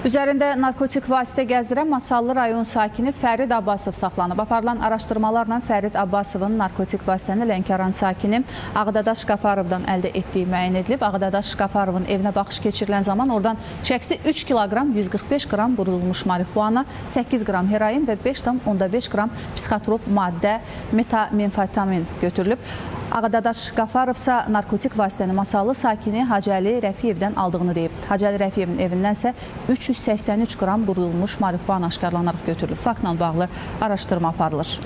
Üzərində narkotik vasitə gəzdirən Masallı rayon sakini Fərid Abbasov saxlanıb. Aparılan araşdırmalarla Fərid Abbasovun narkotik vasitəni Lənkəran sakini Ağdadaş Qafarovdan əldə etdiyi müəyyən edilib. Ağdadaş Qafarovun evinə baxış keçirilən zaman oradan çəksi 3 kiloqram 145 qram vurulmuş marihuana, 8 qram heroin və 5,5 qram psixotrop maddə metamenfetamin götürülüb. Ağdadaş Qafarovsa narkotik vasitəni Masallı sakini Hacəli Rəfiyevdən aldığını deyib. Hacəli Rəfiyevin evindən isə 383 qram qurulmuş marihuana aşkarlanaraq götürülüb. Faktla bağlı araşdırma aparılır.